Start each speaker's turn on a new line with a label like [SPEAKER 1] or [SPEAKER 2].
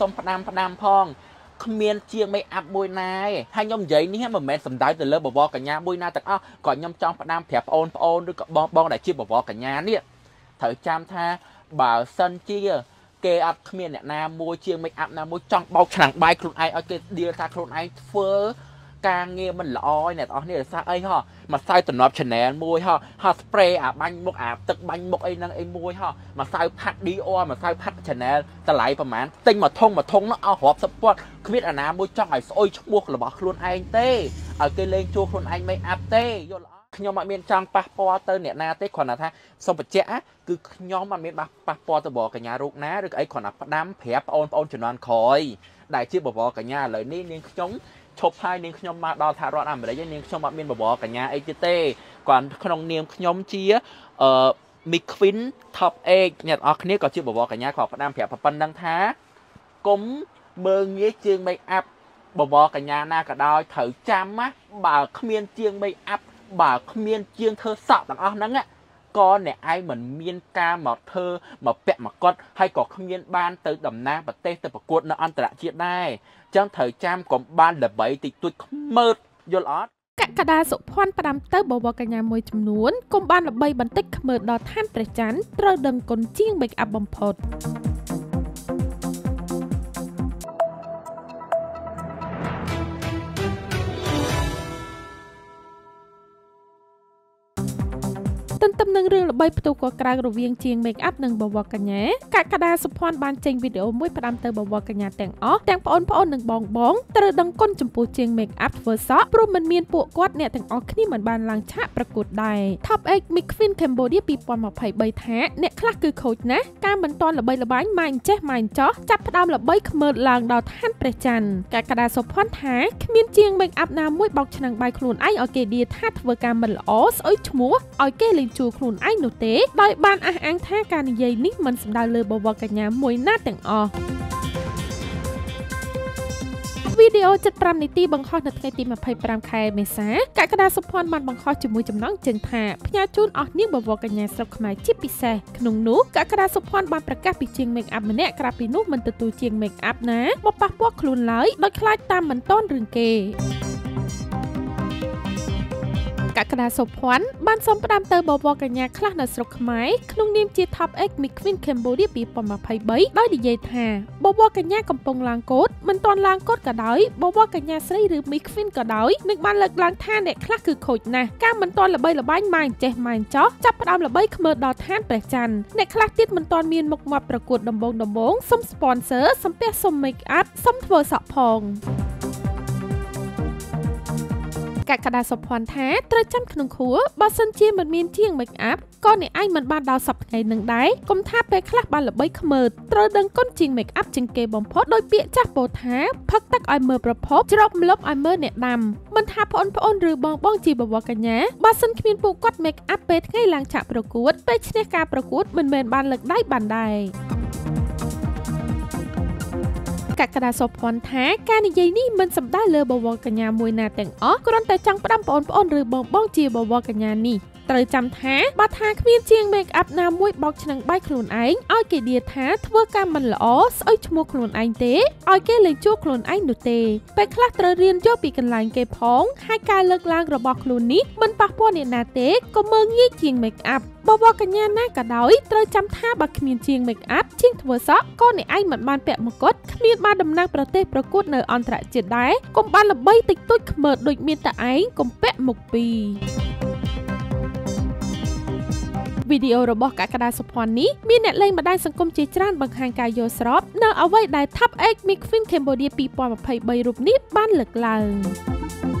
[SPEAKER 1] សុំផ្ដាំផ្ដាំផងគ្មានជាងមេអាប់មួយណាទេហើយខ្ញុំនិយាយនេះមិនមែនសំដៅទៅលើបវរកញ្ញាមួយណាទាំងអស់ក៏ខ្ញុំចង់ផ្ដាំប្រាប់បងប្អូនឬក៏បងបងដែលជាបវរកញ្ញានេះត្រូវចាំថាបើសិនជាគេអត់គ្មានអ្នកណាមួយជាងមេអាប់ណាមួយចង់បោកឆ្នាំងបាយខ្លួនឯងឲ្យគេឌីលថាខ្លួនឯងធ្វើ ការងារមិនល្អឯអ្នកទាំងអស់នេះដោយសារអីហោះម្សៅតំណប់ channel មួយហោះហោះ spray អាបាញ់មុខអាទឹកបាញ់មុខអីហ្នឹងអីមួយហោះម្សៅផាត់ Dior ម្សៅផាត់ channel តម្លៃប្រហែលទិញមកធុងមកធុងនោះអស់រាប់សិបពាន់គ្មានអាណាមួយចង់ឲ្យស្អុយឈ្មោះរបស់ខ្លួនឯងទេឲ្យគេលេងជួខ្លួនឯងមិនអាប់ទេយល់អត់ខ្ញុំអត់មានចង់ប៉ះពាល់ទៅអ្នកណាទេគ្រាន់តែថាសូមបញ្ជាក់គឺខ្ញុំអត់មានប៉ះពាល់ទៅបរកញ្ញារូបណាឬក៏អីគ្រាន់តែផ្ដាំប្រាប់បងប្អូនជំនាន់ក្រោយដែលជាបវរកញ្ញាឥឡូវនេះនាងខ្ញុំ ឈប់ហើយនាងខ្ញុំមកដល់ថារដ្ឋអាមេរិកនាងខ្ញុំអត់មានបបរកញ្ញាអីទៀតទេគាត់ក្នុងនាមខ្ញុំជាអឺ Mick Queen Top 8អ្នកនរគ្នាក៏ជាបបរកញ្ញាក៏ផ្ដាំប្រាប់ប៉ុណ្ណឹងថាគុំមើងងាយជាង make up បបរកញ្ញាណាក៏ដោយត្រូវចាំណាបើគ្មានជាង make up បើគ្មានជាងធ្វើសក់ទាំងអស់ហ្នឹង ក៏អ្នកឯងមិនមានការមកធ្វើមកពាក់មកកត់ហើយក៏គ្មានបានទៅតំណាងប្រទេសទៅប្រកួតនៅអន្តរជាតិដែរចឹងត្រូវចាំកុំបានល្បីតិចតួចខ្មើតយល់អត់
[SPEAKER 2] កកដាសុភ័ណ្ឌផ្ដាំទៅបវរកញ្ញាមួយចំនួនកុំបានល្បីបន្តិចខ្មើដល់ឋានព្រះច័ន្ទត្រូវដឹងគុណជាង make up បំផុត ទន្ទឹមនឹងរឿងល្បីផ្ទុះកក្រៅរវាងជាង make up និងបវរកញ្ញាកកដាសុភ័ណ្ឌបានចេញវីដេអូមួយផ្ដាំទៅបវរកញ្ញាទាំងអស់ទាំងប្អូនប្អូននិងបងបងត្រូវដឹងគុណចំពោះជាង make up ធ្វើសក់ព្រោះមិនមានពួកគាត់អ្នកទាំងអស់គ្នាមិនបានឡើងឆាកប្រកួតដែរ Top 8 Miss Queen Cambodia 2023ថាអ្នកខ្លះគឺខូចណាស់ការមិនទាន់ល្បីល្បាញម៉ែអញ្ចេះម៉ែអញ្ចោះចាប់ផ្ដើមល្បីខ្មើតឡើងដល់ឋានព្រះច័ន្ទកកដាសុភ័ណ្ឌថាគ្មានជាង make up ណាមួយបោកឆ្នាំងបាយខ្លួនឯងឲ្យគេឌីថាធ្វើការមិនល្អស្អុយឈ្មោះឲ្យគេលេងជួខ្លួនឯងនោះទេដោយបានអះអាងថាការនិយាយនេះមិនសំដៅលើបវរកញ្ញាមួយណាទាំងអស់វីដេអូ75នាទីបង្ហោះនៅថ្ងៃទី25ខែមេសាកក្កដាសុភ័ណ្ឌបានបង្ហោះជាមួយចំណងជើងថាផ្ញើជូនអស់នាងបវរកញ្ញាស្រុកខ្មែរជាពិសេសក្នុងនោះកក្កដាសុភ័ណ្ឌបានប្រកាសពីជាង make up ម្នាក់ក្រៅពីនោះមិនទទួលជាង make up ណាមកប៉ះពាល់ខ្លួនឡើយដោយខ្លាចតាមមិនតន់រឿងគេ កក្កដាសុភ័ណ្ឌបានសុំផ្ដាំទៅបវរកញ្ញាខ្លះនៅស្រុកខ្មែរក្នុងនាមជា Top X Miss Queen Cambodia 2023ដោយនិយាយថាបវរកញ្ញាកំពុងឡើងកូដមិនទាន់ឡើងកូដក៏ដោយបវរកញ្ញាស្រីឬ Miss Queen ក៏ដោយនឹងបានលើកឡើងថាអ្នកខ្លះគឺខូចណាស់ការមិនទាន់ល្បីល្បាញម៉ែចេះម៉ែចោះចាប់ផ្ដើមល្បីខ្មើដល់ឋានព្រះច័ន្ទអ្នកខ្លះទៀតមិនទាន់មានមុខមាត់ប្រកួតដំបងដំបងសុំ sponsor សំពះសុំ make up សុំធ្វើសក់ផង កក្កដាសុភ័ណ្ឌថាត្រូវចាំក្នុងខួរបើសិនជាមិនមានជាង make up ក៏អ្នកឯងមិនបានដល់សប្តាហ៍នឹងដែរកុំថាពេលខ្លះបានល្បីខ្មើត្រូវដឹងគុណជាង make up ជាងគេបំផុតដោយពាក្យចាស់ពោលថាផឹកទឹកឲ្យមើលប្រភពជ្រោកម្លប់ឲ្យមើលអ្នកដាំមិនថាប្អូនប្អូនឬបងបងជាបវរកញ្ញាបើសិនគ្មានពួកគាត់ make up ពេលថ្ងៃឡើងឆាកប្រកួតពេលឈ្នះការប្រកួតមិនមែនបានលើកដៃបានដែរ កក្កដាសុភ័ណ្ឌថាការនិយាយនេះមិនសំដៅលើបវរកញ្ញាមួយណាទាំងអស់គ្រាន់តែចង់ផ្ដាំបងប្អូនឬបងបងជាបវរកញ្ញានេះ ត្រូវចាំថាបើថាគ្មានជាង make up ណាមួយបោកឆ្នាំងបាយខ្លួនឯងឲ្យគេឌីថាធ្វើការមិនល្អស្អុយឈ្មោះខ្លួនឯងទេឲ្យគេលេងជួខ្លួនឯងនោះទេពេលខ្លះត្រូវរៀនយកពីកន្លែងគេផងហើយការលើកឡើងរបស់ខ្លួននេះមិនប៉ះពាល់អ្នកណាទេក៏មើងងាយជាង make up បបកញ្ញាណាក៏ដោយត្រូវចាំថាបើគ្មានជាង make up ជាងធ្វើសក់ក៏អ្នកឯងមិនបានពាក់មកុដគ្មានបានតំណាងប្រទេសប្រកួតនៅអន្តរជាតិដែរកុំបានល្បីតិចតួចខ្មើដូចមានតែឯងកុំពាក់មុខពីរ វីដេអូរបស់កក្កដាសុភ័ណ្ឌនេះមានអ្នកលេងបណ្ដាញសង្គមជាច្រើនបង្ហាញការយល់ស្របនៅអ្វីដែល Top 8 Miss Queen Cambodia 2023រូបនេះបានលើកឡើង។